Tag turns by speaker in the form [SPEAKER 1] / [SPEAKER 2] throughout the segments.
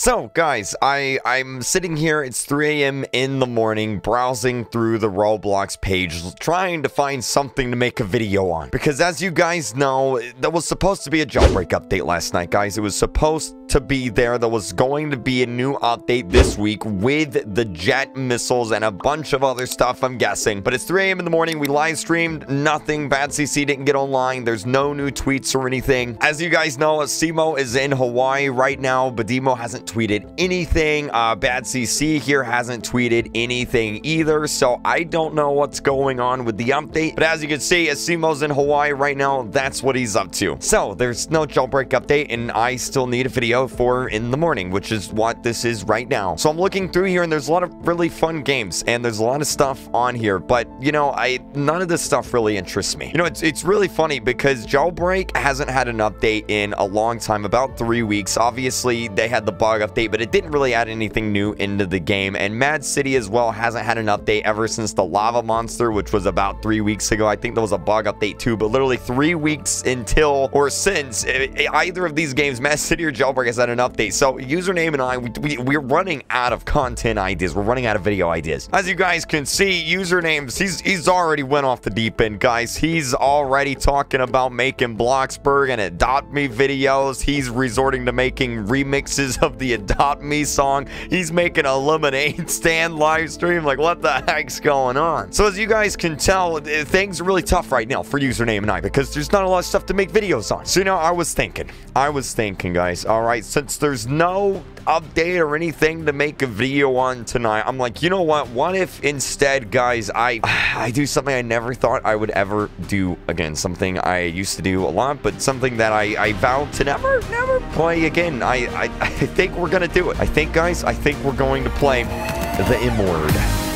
[SPEAKER 1] So, guys, I, I'm sitting here, it's 3 a.m. in the morning, browsing through the Roblox page, trying to find something to make a video on. Because as you guys know, there was supposed to be a jailbreak update last night, guys. It was supposed to be there. There was going to be a new update this week with the jet missiles and a bunch of other stuff, I'm guessing. But it's 3 a.m. in the morning. We live streamed. Nothing. BADCC didn't get online. There's no new tweets or anything. As you guys know, Simo is in Hawaii right now. Badimo hasn't tweeted anything. Uh, BADCC here hasn't tweeted anything either. So I don't know what's going on with the update. But as you can see, Simo's in Hawaii right now. That's what he's up to. So there's no jailbreak update and I still need a video for in the morning, which is what this is right now. So I'm looking through here and there's a lot of really fun games and there's a lot of stuff on here, but you know, I none of this stuff really interests me. You know, it's it's really funny because Jailbreak hasn't had an update in a long time, about three weeks. Obviously, they had the bug update, but it didn't really add anything new into the game. And Mad City as well hasn't had an update ever since the lava monster, which was about three weeks ago. I think there was a bug update too, but literally three weeks until or since eh, eh, either of these games, Mad City or Jailbreak, has had an update. So username and I, we, we, we're running out of content ideas. We're running out of video ideas. As you guys can see, usernames, he's, he's already went off the deep end, guys. He's already talking about making Bloxburg and Adopt Me videos. He's resorting to making remixes of the Adopt Me song. He's making a lemonade stand live stream. Like, what the heck's going on? So as you guys can tell, uh, things are really tough right now for username and I because there's not a lot of stuff to make videos on. So, you know, I was thinking, I was thinking, guys, all right, since there's no update or anything to make a video on tonight, I'm like, you know what? What if instead, guys, I I do something I never thought I would ever do again. Something I used to do a lot, but something that I, I vowed to never, never play again. I, I, I think we're going to do it. I think, guys, I think we're going to play the M-word.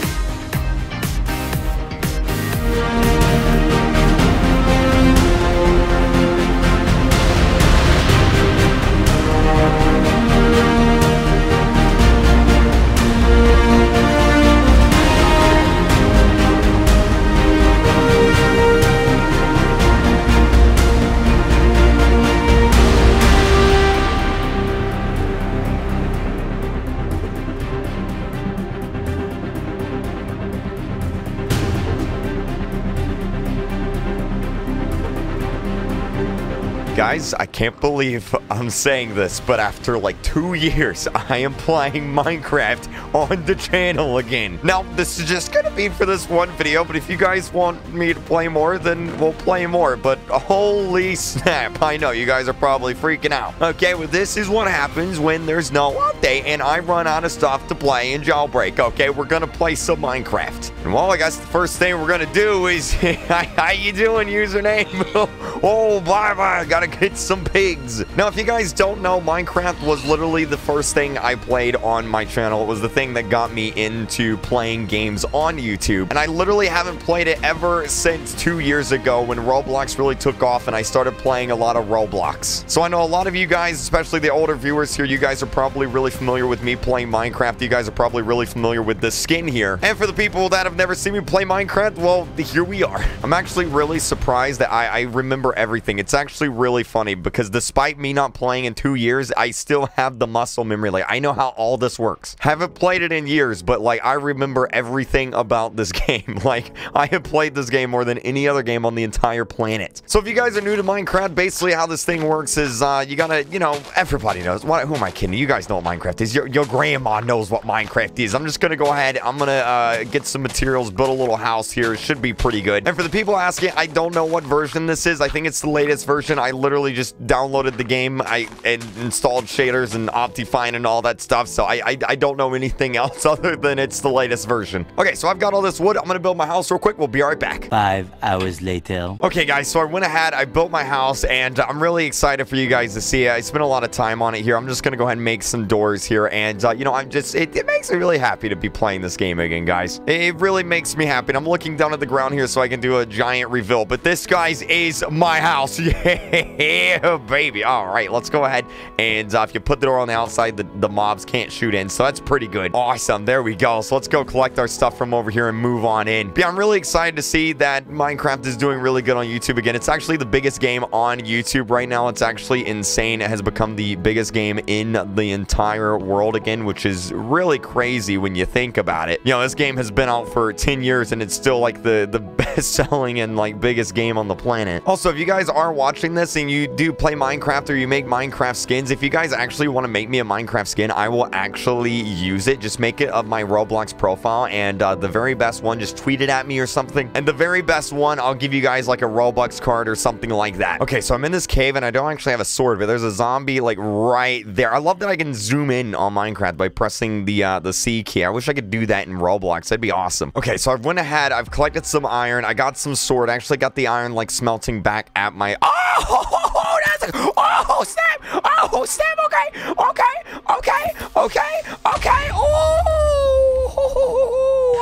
[SPEAKER 1] Guys, I can't believe I'm saying this, but after like two years, I am playing Minecraft on the channel again. Now, this is just gonna be for this one video, but if you guys want me to play more, then we'll play more. But holy snap, I know you guys are probably freaking out. Okay, well, this is what happens when there's no update and I run out of stuff to play in Jailbreak. Okay, we're gonna play some Minecraft. And well, I guess the first thing we're gonna do is, how you doing, username? oh, bye-bye, gotta get some pigs. Now, if you guys don't know, Minecraft was literally the first thing I played on my channel. It was the thing that got me into playing games on YouTube. And I literally haven't played it ever since two years ago when Roblox really took off and I started playing a lot of Roblox. So I know a lot of you guys, especially the older viewers here, you guys are probably really familiar with me playing Minecraft. You guys are probably really familiar with this skin here. And for the people that have never seen me play Minecraft, well, here we are. I'm actually really surprised that I, I remember everything. It's actually really funny because despite me not playing in two years, I still have the muscle memory. Like, I know how all this works. Haven't played it in years, but like, I remember everything about this game. like, I have played this game more than any other game on the entire planet. So if you guys are new to Minecraft, basically how this thing works is uh, you gotta, you know, everybody knows. What, who am I kidding? You guys know what Minecraft is. Your, your grandma knows what Minecraft is. I'm just gonna go ahead. I'm gonna uh, get some materials, build a little house here. It should be pretty good. And for the people asking, I don't know what version this is. I think it's the latest version. I literally just downloaded the game. I and installed shaders and Optifine and all that stuff. So I, I, I don't know anything else other than it's the latest version. Okay, so I've got all this wood. I'm going to build my house real quick. We'll be right back.
[SPEAKER 2] Five hours later.
[SPEAKER 1] Okay, guys, so I went ahead. I built my house, and I'm really excited for you guys to see it. I spent a lot of time on it here. I'm just going to go ahead and make some doors here. And, uh, you know, I'm just, it, it makes me really happy to be playing this game again, guys. It really makes me happy. And I'm looking down at the ground here so I can do a giant reveal. But this, guys, is my house. Yeah, baby. All right. let's go ahead and uh, if you put the door on the outside, the, the mobs can't shoot in. So that's pretty good. Awesome. There we go. So let's go collect our stuff from over here and move on in. Yeah, I'm really excited to see that Minecraft is doing really good on YouTube again. It's actually the biggest game on YouTube right now. It's actually insane. It has become the biggest game in the entire world again, which is really crazy when you think about it. You know, this game has been out for 10 years and it's still like the, the best selling and like biggest game on the planet. Also, if you guys are watching this and you do play Minecraft or you make Minecraft skins, if you guys actually want to make me a Minecraft skin, I will actually use it. Just make it of my Roblox profile and uh, the very best one, just tweet it at me or something. And the very best one, I'll give you guys like a Robux card or something like that. Okay, so I'm in this cave and I don't actually have a sword, but there's a zombie like right there. I love that I can zoom in on Minecraft by pressing the uh, the C key. I wish I could do that in Roblox. That'd be awesome. Okay, so I've went ahead. I've collected some iron. I got some sword. I actually got the iron like smelting back at my... Oh, that's... Oh, snap. Oh, snap. Okay. Okay. Okay. Okay. Okay.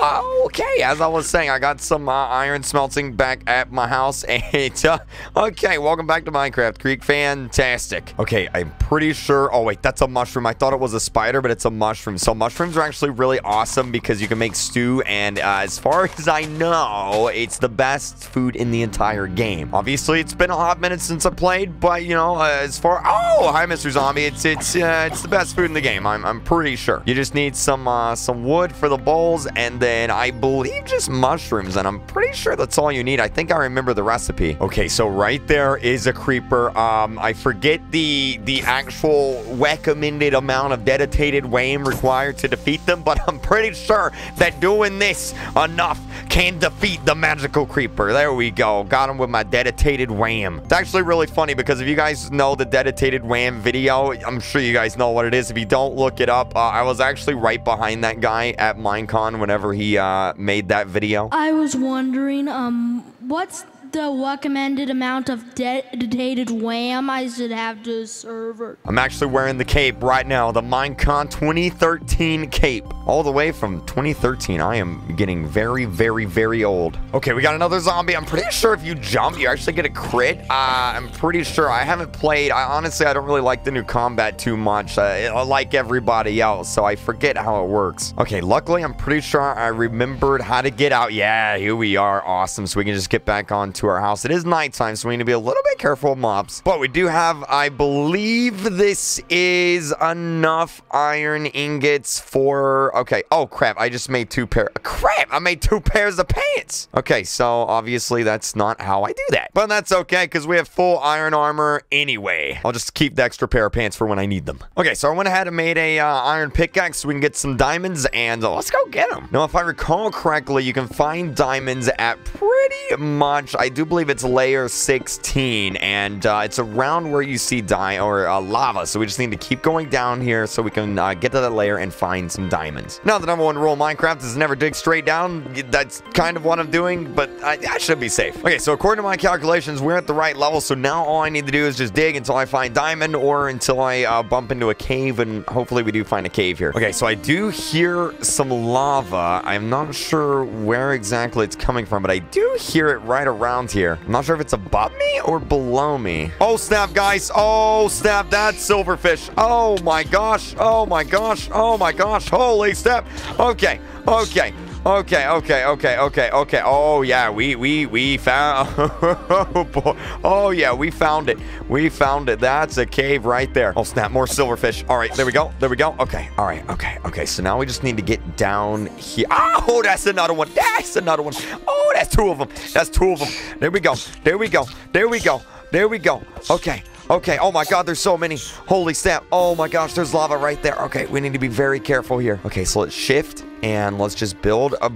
[SPEAKER 1] Oh, okay. As I was saying, I got some uh, iron smelting back at my house. And, uh, okay, welcome back to Minecraft Creek. Fantastic. Okay, I'm pretty sure... Oh, wait, that's a mushroom. I thought it was a spider, but it's a mushroom. So mushrooms are actually really awesome because you can make stew. And uh, as far as I know, it's the best food in the entire game. Obviously, it's been a hot minute since I played, but, you know, uh, as far... Oh, hi, Mr. Zombie. It's it's uh, it's the best food in the game. I'm, I'm pretty sure. You just need some uh, some wood for the bowls, and then I believe just mushrooms, and I'm pretty sure that's all you need. I think I remember the recipe. Okay, so right there is a creeper. Um, I forget the the actual recommended amount of dedicated wham required to defeat them, but I'm pretty sure that doing this enough can defeat the magical creeper. There we go. Got him with my dedicated wham. It's actually really funny because if you guys know the dedicated wham video, I'm sure you guys know what it is. If you don't look it up, uh, I was actually right behind that guy at Minecon whenever he uh, made that video.
[SPEAKER 3] I was wondering, um, what's the recommended amount of dedicated wham I should have to a server?
[SPEAKER 1] I'm actually wearing the cape right now, the Minecon 2013 cape. All the way from 2013. I am getting very, very, very old. Okay, we got another zombie. I'm pretty sure if you jump, you actually get a crit. Uh, I'm pretty sure. I haven't played. I honestly, I don't really like the new combat too much. Uh, like everybody else, so I forget how it works. Okay, luckily, I'm pretty sure I remembered how to get out. Yeah, here we are. Awesome. So we can just get back on to our house. It is nighttime, so we need to be a little bit careful of mobs. But we do have, I believe this is enough iron ingots for... Okay. Oh, crap. I just made two pair... Crap! I made two pairs of pants! Okay, so obviously that's not how I do that. But that's okay, because we have full iron armor anyway. I'll just keep the extra pair of pants for when I need them. Okay, so I went ahead and made a uh, iron pickaxe so we can get some diamonds, and uh, let's go get them. Now, if I recall correctly, you can find diamonds at pretty much... I do believe it's layer 16, and uh, it's around where you see di or uh, lava. So we just need to keep going down here so we can uh, get to that layer and find some diamonds. Now, the number one rule of Minecraft is never dig straight down. That's kind of what I'm doing, but I, I should be safe. Okay, so according to my calculations, we're at the right level. So now all I need to do is just dig until I find diamond or until I uh, bump into a cave, and hopefully we do find a cave here. Okay, so I do hear some lava. I'm not sure where exactly it's coming from, but I do hear it right around here. I'm not sure if it's above me or below me. Oh, snap, guys. Oh, snap. That's silverfish. Oh, my gosh. Oh, my gosh. Oh, my gosh. Holy snap. Okay. Okay. Okay, okay, okay, okay, okay. Oh yeah, we we we found. oh boy. Oh yeah, we found it. We found it. That's a cave right there. Oh snap! More silverfish. All right, there we go. There we go. Okay. All right. Okay. Okay. So now we just need to get down here. Oh, that's another one. That's another one. Oh, that's two of them. That's two of them. There we go. There we go. There we go. There we go. Okay. Okay, oh my god, there's so many. Holy snap. Oh my gosh, there's lava right there. Okay, we need to be very careful here. Okay, so let's shift and let's just build a.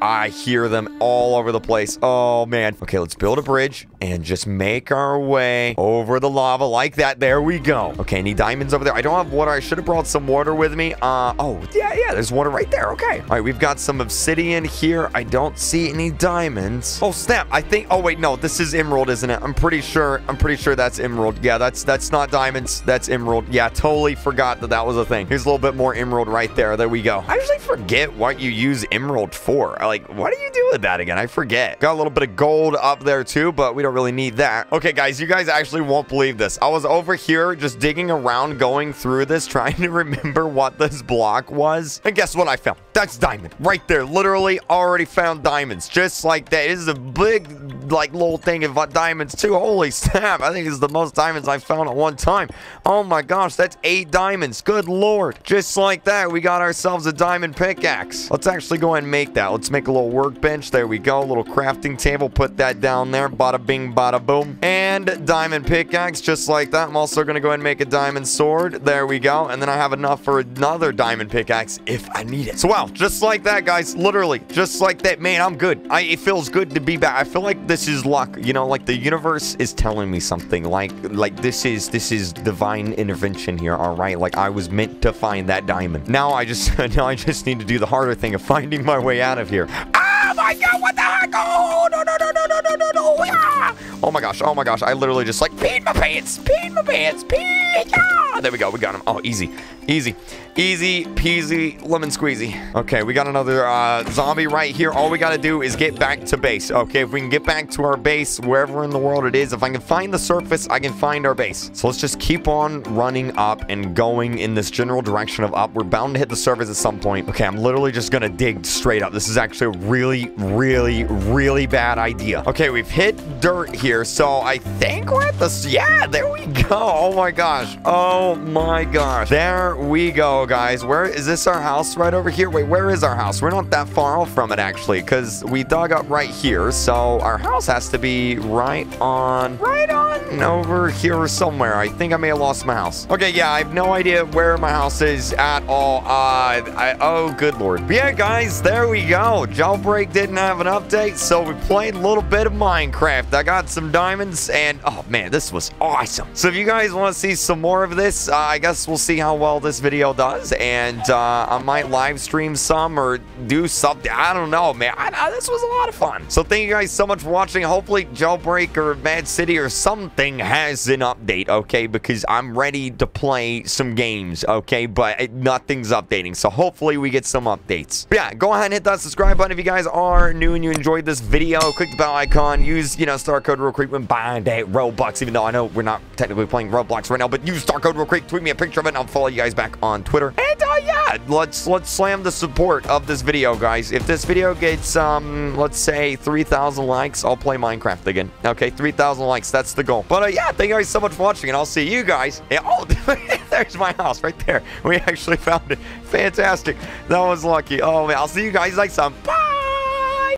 [SPEAKER 1] I hear them all over the place. Oh, man. Okay, let's build a bridge and just make our way over the lava like that. There we go. Okay, any diamonds over there? I don't have water. I should have brought some water with me. Uh, oh, yeah, yeah, there's water right there. Okay. All right, we've got some obsidian here. I don't see any diamonds. Oh, snap. I think, oh, wait, no, this is emerald, isn't it? I'm pretty sure, I'm pretty sure that's emerald. Yeah, that's, that's not diamonds. That's emerald. Yeah, totally forgot that that was a thing. Here's a little bit more emerald right there. There we go. I usually forget what you use emerald for. Like, what do you do with that again? I forget. Got a little bit of gold up there too, but we don't really need that. Okay, guys, you guys actually won't believe this. I was over here just digging around, going through this, trying to remember what this block was. And guess what I found? That's diamond right there. Literally already found diamonds just like that. It is a big, like, little thing of uh, diamonds too. Holy snap. I think it's the most diamonds I found at one time. Oh my gosh, that's eight diamonds. Good lord. Just like that, we got ourselves a diamond pickaxe. Let's actually go ahead and make that. Let's make a little workbench. There we go. A little crafting table. Put that down there. Bada bing, bada boom. And diamond pickaxe, just like that. I'm also going to go ahead and make a diamond sword. There we go. And then I have enough for another diamond pickaxe if I need it. So, wow, just like that, guys. Literally, just like that. Man, I'm good. I, it feels good to be back. I feel like this is luck. You know, like the universe is telling me something. Like, like this is this is divine intervention here. All right, like I was meant to find that diamond. Now I just now I just need to do the harder thing of finding my way out of here. Oh my god, what the heck? Oh no no no no no no no no! Yeah! Oh my gosh, oh my gosh! I literally just like peed my pants, peed my pants, peed. Yeah! There we go, we got him. Oh, easy, easy. Easy peasy lemon squeezy. Okay, we got another uh, zombie right here. All we got to do is get back to base. Okay, if we can get back to our base, wherever in the world it is, if I can find the surface, I can find our base. So let's just keep on running up and going in this general direction of up. We're bound to hit the surface at some point. Okay, I'm literally just going to dig straight up. This is actually a really, really, really bad idea. Okay, we've hit dirt here, so I think we're at the... Yeah, there we go. Oh my gosh. Oh my gosh. There we go, guys. Where is this our house right over here? Wait, where is our house? We're not that far off from it, actually, because we dug up right here. So our house has to be right on, right on over here somewhere. I think I may have lost my house. Okay, yeah, I have no idea where my house is at all. Uh, I, oh, good lord. But yeah, guys, there we go. Jailbreak didn't have an update, so we played a little bit of Minecraft. I got some diamonds, and oh man, this was awesome. So if you guys want to see some more of this, uh, I guess we'll see how well this video does, and uh, I might live stream some or do something. I don't know, man. I, I, this was a lot of fun. So thank you guys so much for watching. Hopefully, Jailbreak or Mad City or something has an update, okay? Because I'm ready to play some games, okay? But it, nothing's updating, so hopefully we get some updates. But yeah, go ahead and hit that subscribe button if you guys are new and you enjoyed this video. Click the bell icon. Use, you know, star code RealKreek when buying that Robux, even though I know we're not technically playing Roblox right now, but use star code RealKreek. Tweet me a picture of it, and I'll follow you guys back on Twitter. And uh, yeah, let's let's slam the support of this video, guys. If this video gets um, let's say 3,000 likes, I'll play Minecraft again. Okay, 3,000 likes, that's the goal. But uh, yeah, thank you guys so much for watching, and I'll see you guys. Yeah, oh, there's my house right there. We actually found it. Fantastic. That was lucky. Oh man, I'll see you guys next time. Bye.